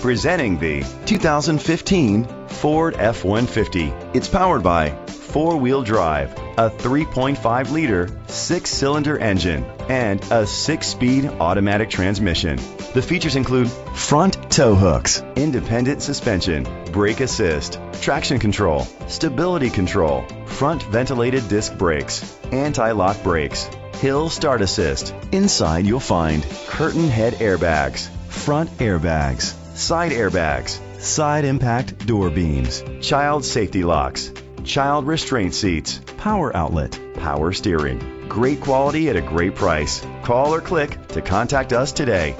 Presenting the 2015 Ford F-150. It's powered by four-wheel drive, a 3.5 liter six-cylinder engine, and a six-speed automatic transmission. The features include front tow hooks, independent suspension, brake assist, traction control, stability control, front ventilated disc brakes, anti-lock brakes, hill start assist. Inside you'll find curtain head airbags, front airbags, side airbags, side impact door beams, child safety locks, child restraint seats, power outlet, power steering. Great quality at a great price. Call or click to contact us today.